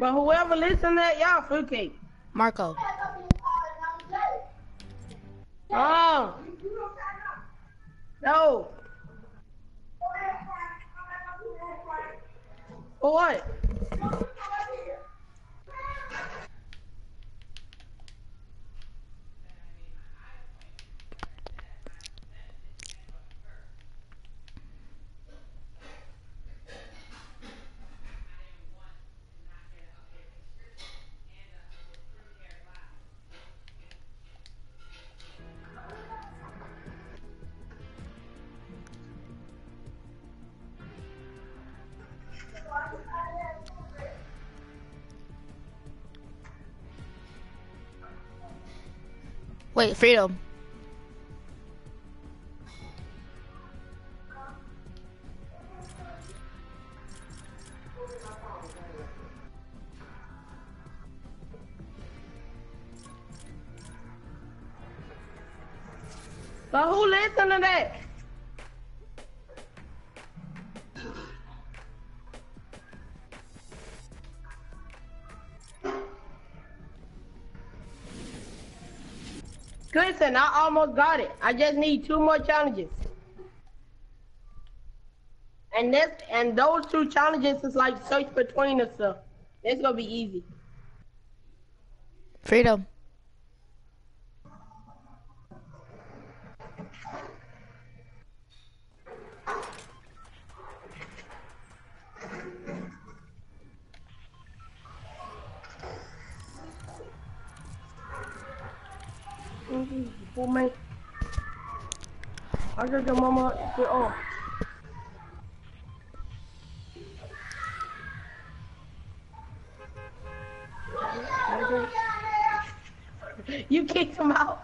But whoever listens to that, y'all fruitcake. Marco. Oh. No. For what? Wait, freedom. But who listen to that? Listen, I almost got it. I just need two more challenges. And this and those two challenges is like search between us. stuff. It's gonna be easy. Freedom. For me. Just your mama get off. You kicked him out.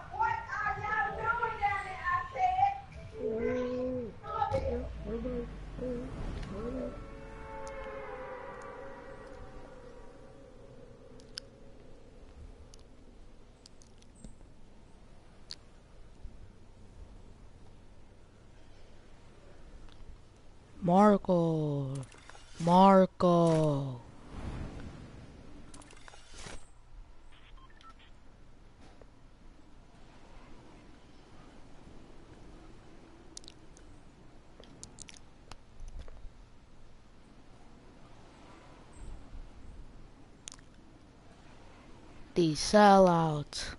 These sellouts.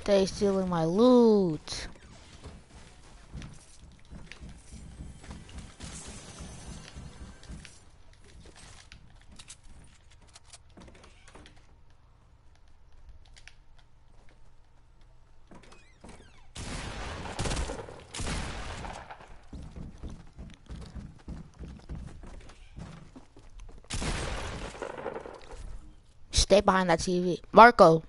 Stay stealing my loot. Stay behind that TV. Marco.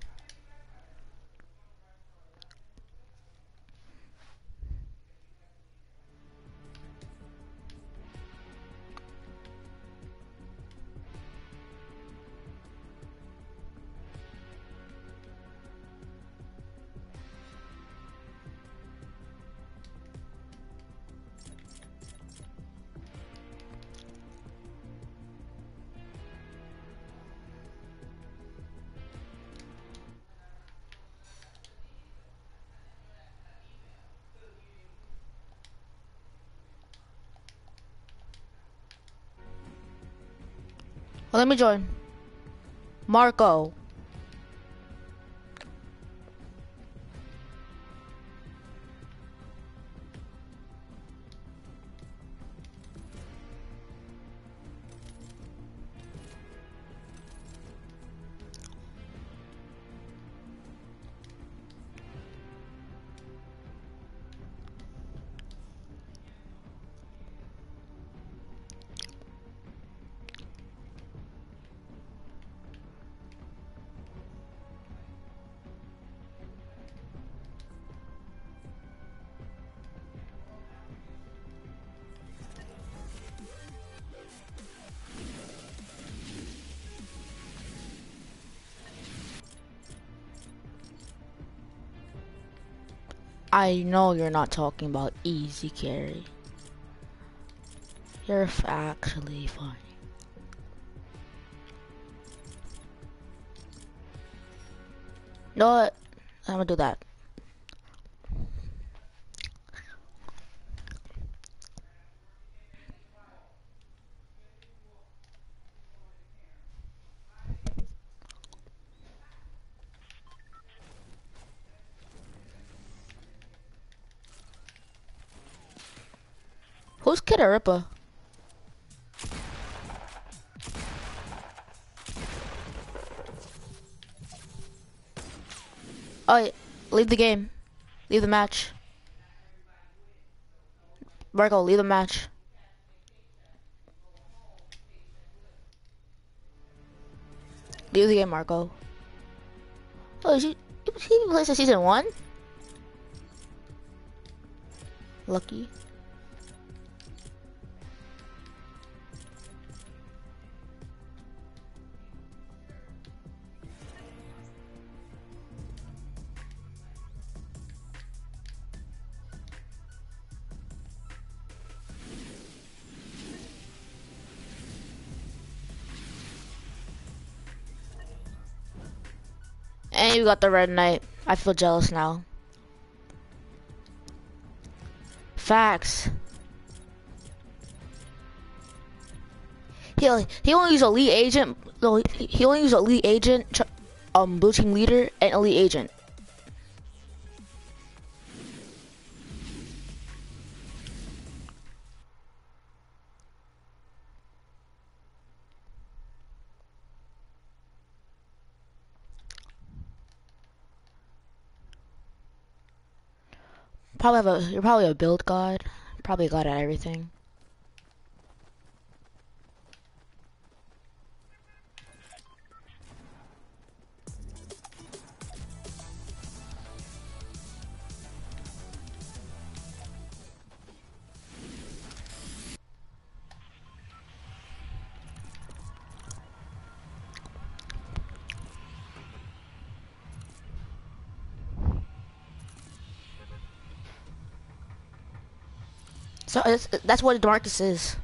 Well, let me join. Marco. I know you're not talking about easy carry. You're actually funny. No. I'm gonna do that. Who's Kid Ripper? Oh, yeah. leave the game. Leave the match. Marco, leave the match. Leave the game, Marco. Oh, is he, he plays the season one? Lucky. You got the red knight. I feel jealous now. Facts. He only, he only used elite agent. No, he- only used elite agent, um, blue team leader, and elite agent. Probably have a. You're probably a build god. Probably god at everything. So uh, it's, that's what Demarcus is.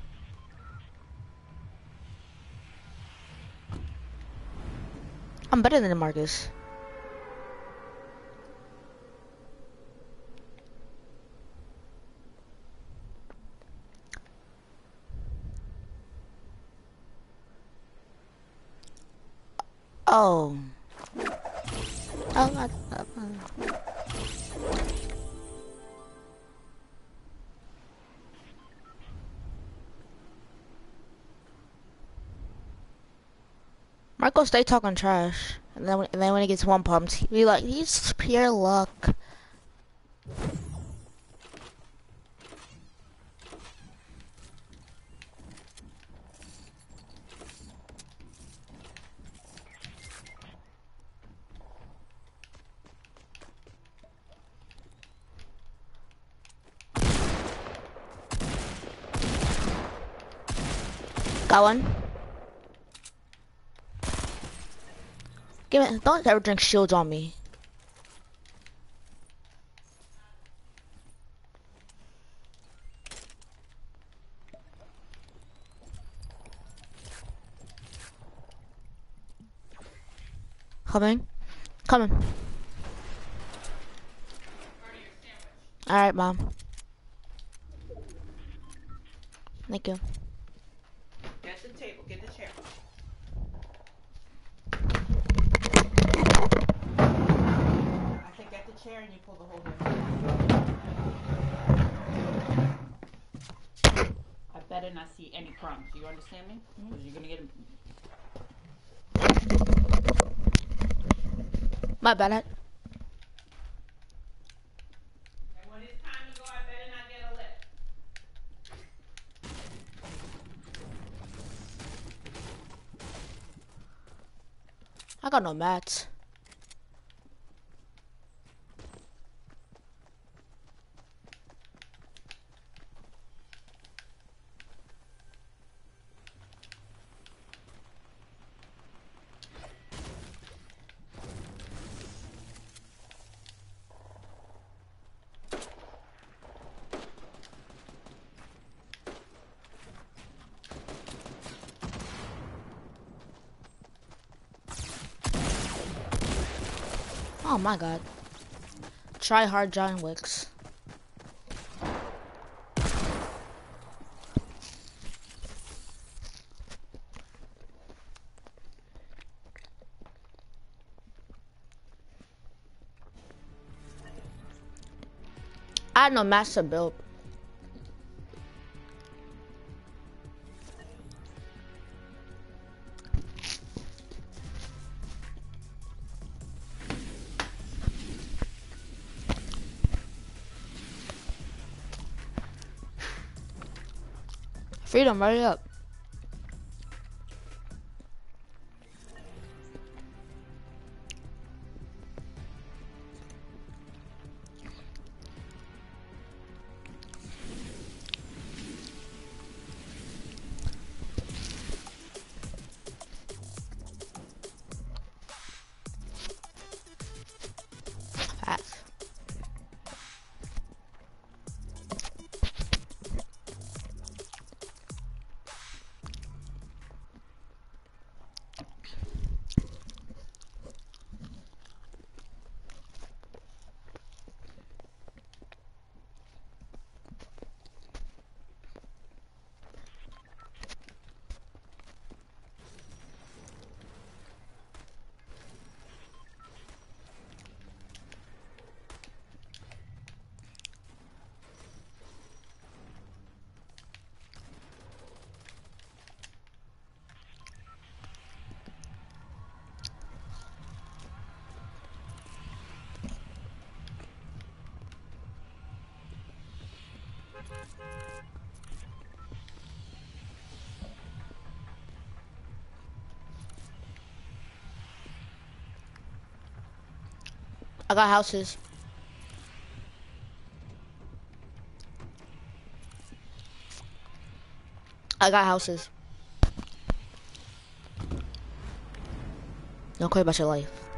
I'm better than Demarcus. Oh. Oh, Marco stay talking trash, and then when, and then when he gets one pumped, he like, "He's pure luck." Got one. Give it. Don't ever drink shields on me. Coming. Coming. Alright, mom. Thank you. Get the table, get the chair. I said get the chair and you pull the whole thing. I better not see any crumbs. You understand me? Mm-hmm. Because you're gonna get 'em- My bad. I- got no it's my god. Try hard John Wicks. I had no master build. Freedom, hurry up. I got houses. I got houses. Don't care about your life.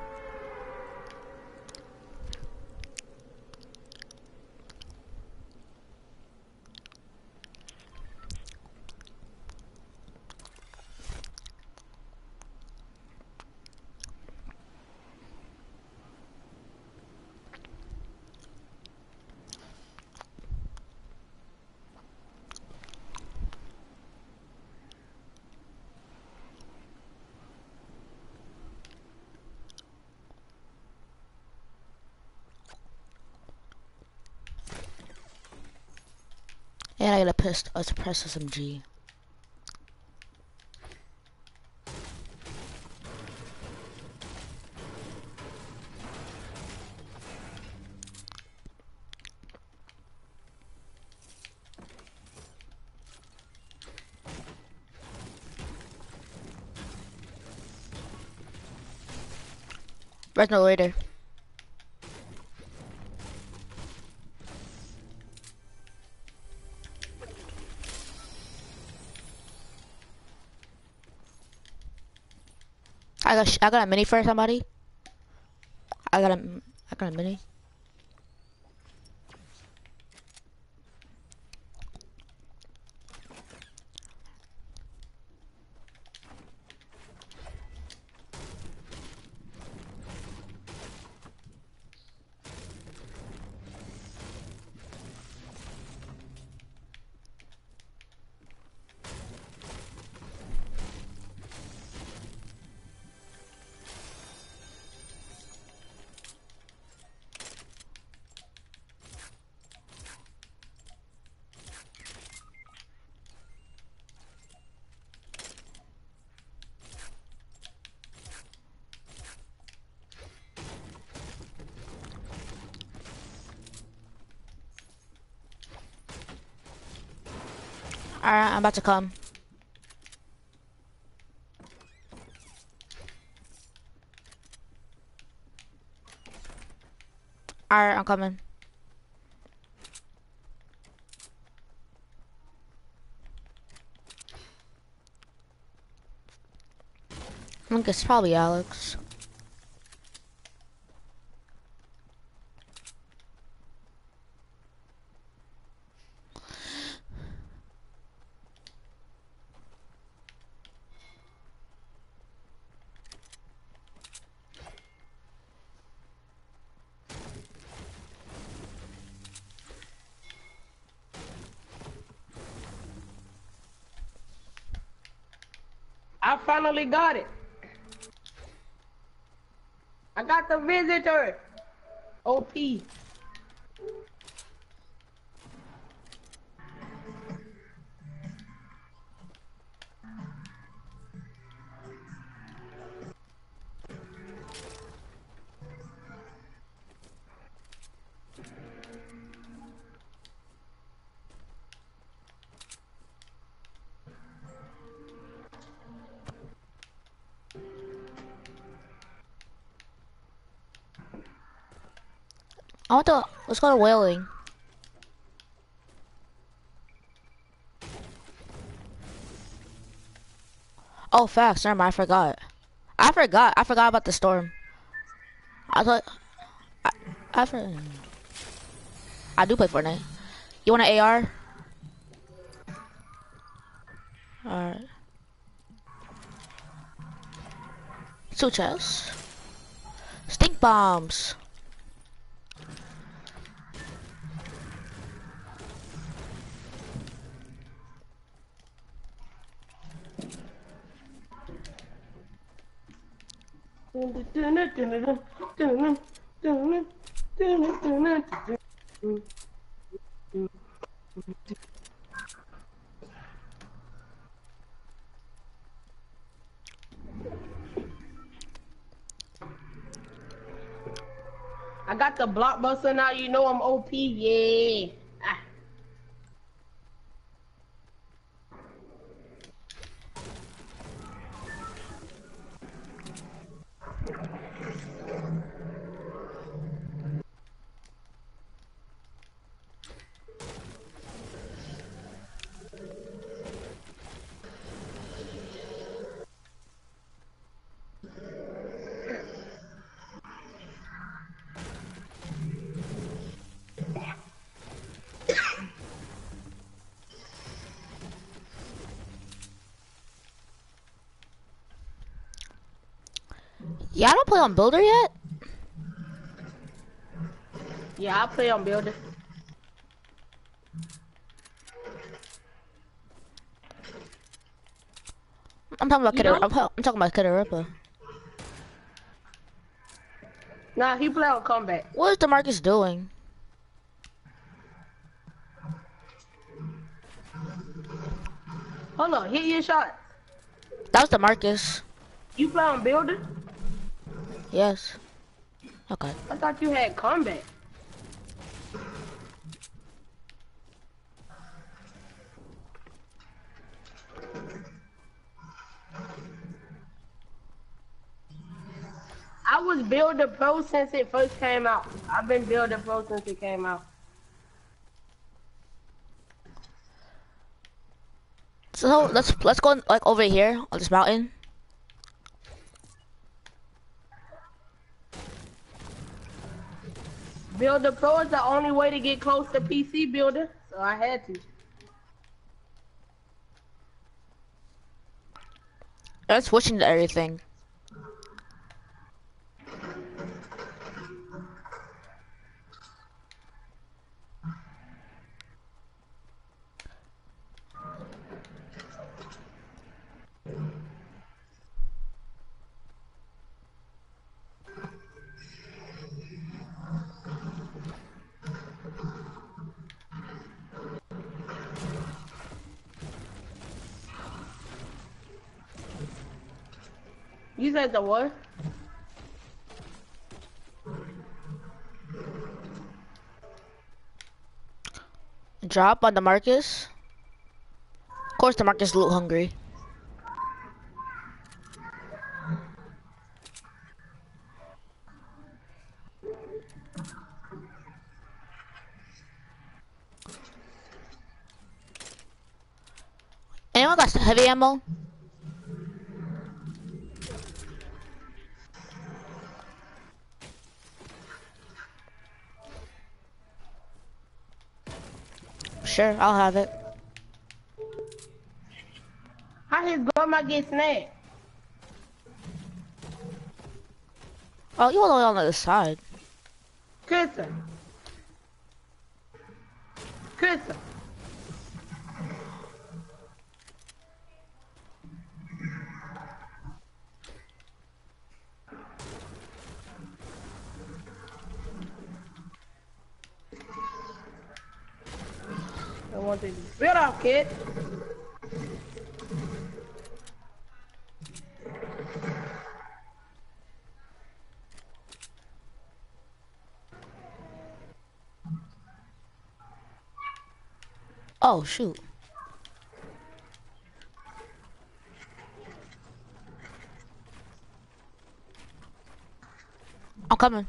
And I got a pist a suppressed SMG. No later? Got sh- I got a mini for somebody. I got a I got a mini. Alright, I'm about to come. Alright, I'm coming. I think it's probably Alex. Got it. I got the visitor. OP. I want to, let's go to Wailing. Oh, facts. Never mind. I forgot. I forgot. I forgot about the storm. I thought. I, I, for, I do play Fortnite. You want an AR? Alright. Two chests. Stink bombs. I got the blockbuster now. You know I'm OP. Yeah. Yeah, I don't play on Builder yet. Yeah, I play on builder. I'm talking about You Kid. don't? I'm, I'm talking about Kid Ripper. Nah, he play on combat. What is Demarcus doing? Hold on, hit your shot. That was Demarcus. You play on builder? Yes. Okay. I thought you had combat. I was Builder Pro since it first came out. I've been Builder Pro since it came out. So let's let's go like over here on this mountain. Builder Pro is the only way to get close to PC Builder, so I had to. Let's switching to everything. You said the what? Drop on the Marcus. Of course, Demarcus loot hungry. Anyone got heavy ammo? Sure, I'll have it. How his grandma get snagged? Oh, you all the way on the other side. Kristen. Kristen. Build kid. Oh shoot. I'm coming.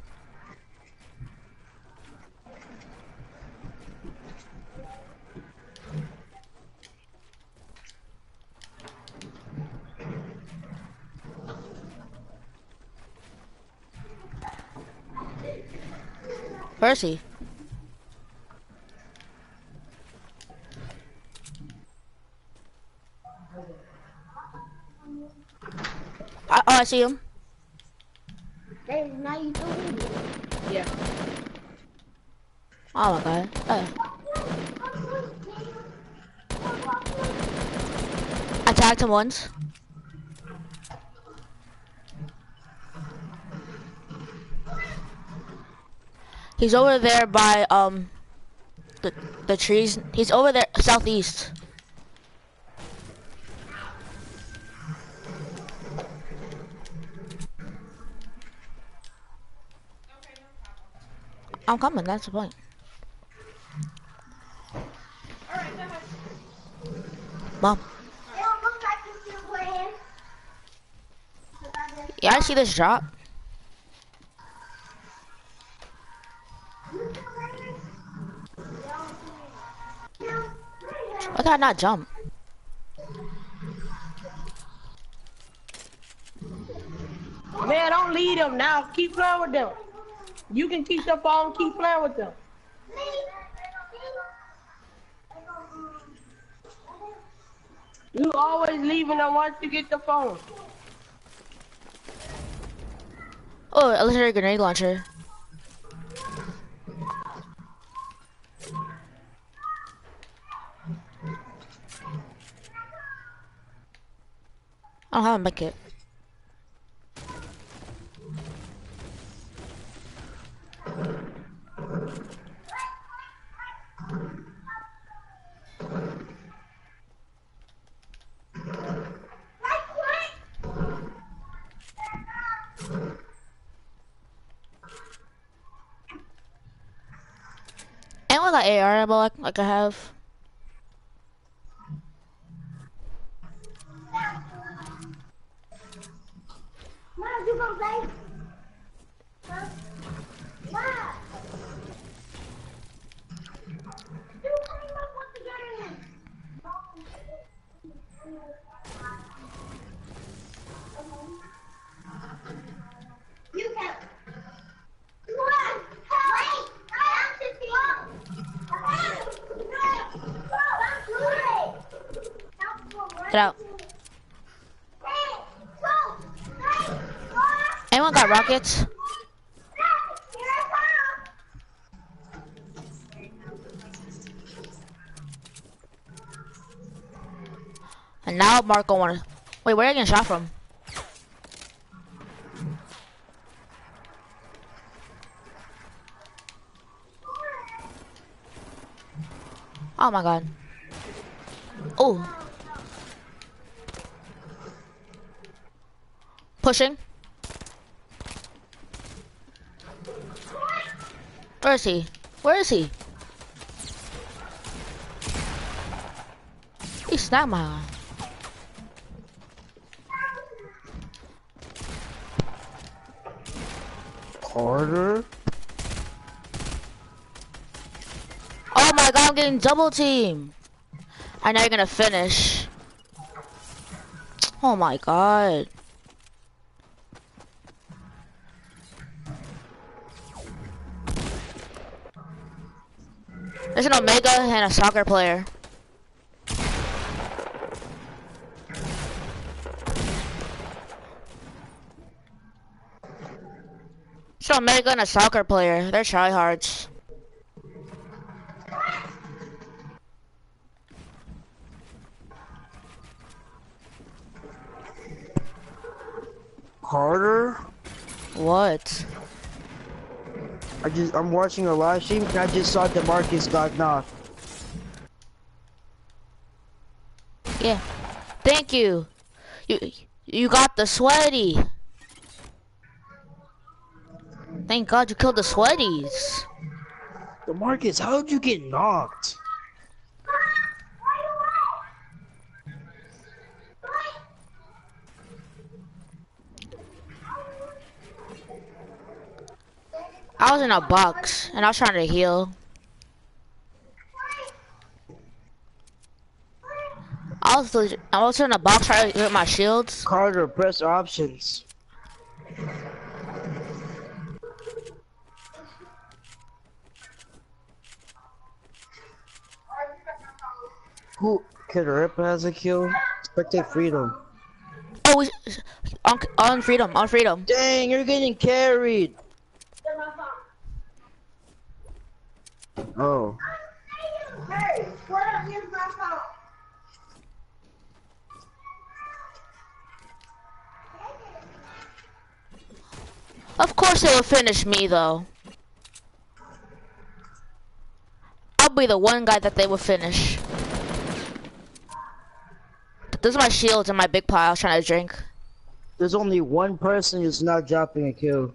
Where is he? I, oh, I see him. Hey, now you doing it. Yeah. Oh my god. I tagged him once. He's over there by um the the trees. He's over there southeast. I'm coming. That's the point. Mom. It don't look like you're still playing. Yeah, I see this drop. Why did I not jump? Man, don't lead them now. Keep playing with them. You can keep the phone, keep playing with them. You always leaving them once you get the phone. Oh, a legendary grenade launcher. I don't have a med kit. Anyone got AR ammo like, like I have? You gonna play? Huh? Mom! You came up with the game. You can. Mom, wait! I have to see Get out. Anyone got And now Marco wanna. Wait, where are you getting shot from? Oh my god. Oh. Pushing. Where is he? Where is he? He snapped my arm. Carter? Oh my god, I'm getting double team. I know you're gonna finish. Oh my god. And a soccer player. So there's an Omega and a soccer player. They're tryhards. Carter? What? I just I'm watching a live stream and I just saw Demarcus got knocked. Yeah. Thank you. You you got the sweaty. Thank God you killed the sweaties. Demarcus, how'd you get knocked? I was in a box and I was trying to heal. I was legit- I was in a box trying to get my shields. Carter, press options. Who? Kid Rip has a kill? Spectate Freedom. Oh, we, on on freedom, on freedom. Dang, you're getting carried. Oh. Hey, what up? Here's my phone. Of course they will finish me though. I'll be the one guy that they will finish. Those are my shields and my big pile trying to drink. There's only one person who's not dropping a kill.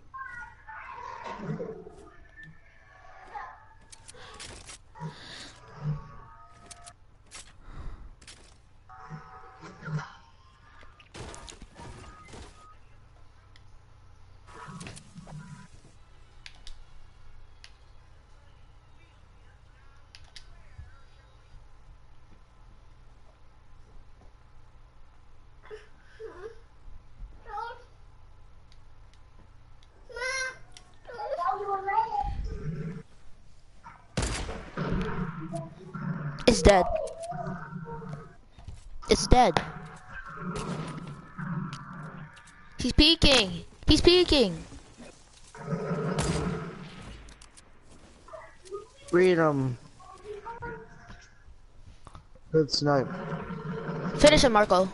Dead. It's dead. He's peeking. He's peeking. Freedom. Good snipe. Finish him, Marco.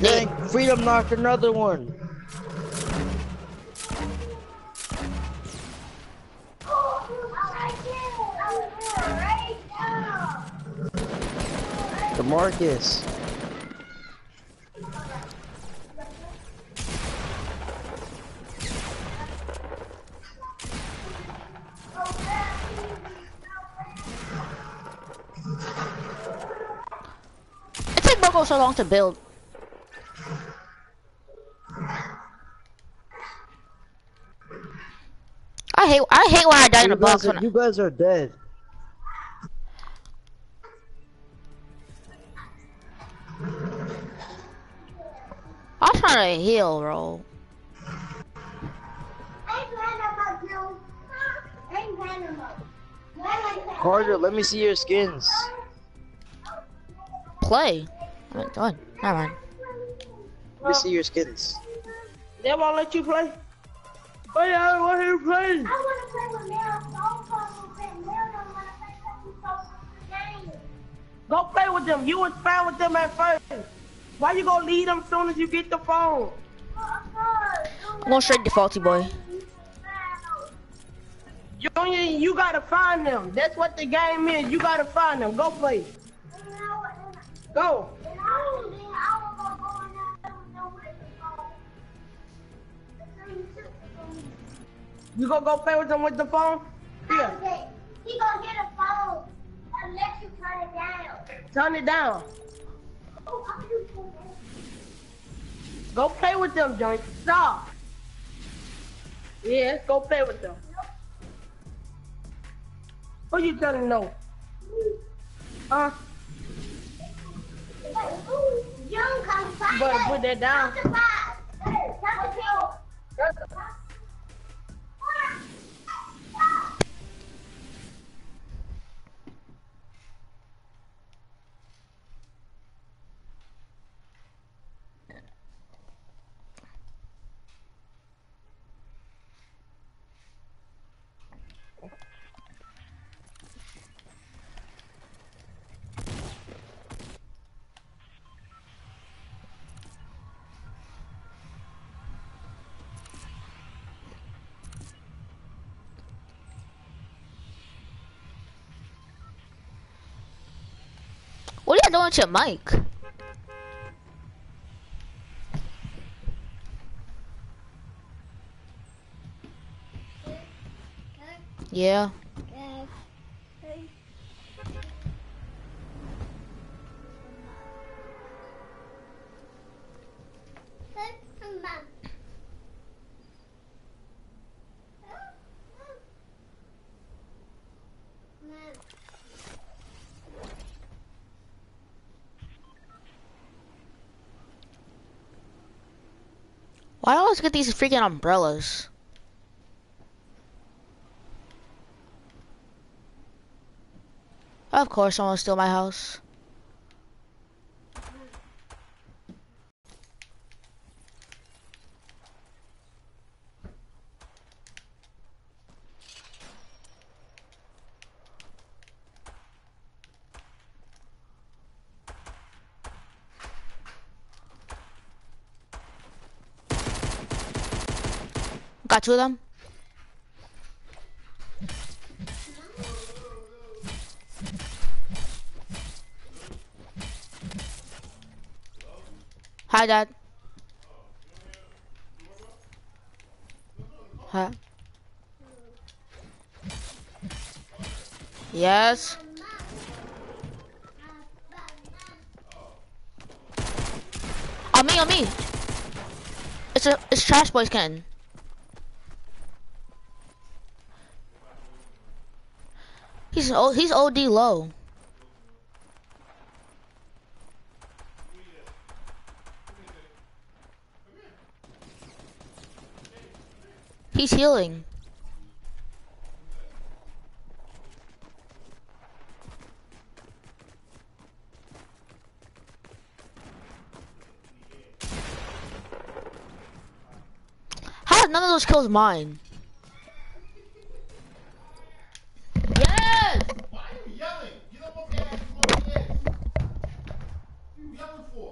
Dang, Freedom knocked another one. Demarcus. It took Marco so long to build. I hate I hate when I die in a box. are, you guys are dead. I'm trying to heal, bro. Carter, let me see your skins. Play. I haven't done. Never mind. Let me see your skins. They won't let you play. Oh yeah, I want to hear you to play. with Go play with them. You was fine with them at first. Why you gonna leave them as soon as you get the phone? I'm going straight to faulty boy. Junior, you gotta find them. That's what the game is. You gotta find them. Go play. Go. You gonna go play with them with the phone? Yeah. He gonna get a phone unless you turn it down. turn it down. Go play with them, Johnny. Stop. Yeah, go play with them. Who you telling no? Huh? Young come five. You better put that down. With your mic? Yeah. Always get these freaking umbrellas? Of course, someone steal my house. Got two of them. Hi, Dad. Huh? Yes. On me, on me. It's a, it's Trash Boy's Ken. He's o he's OD low. He's healing. How none of those kills mine? Why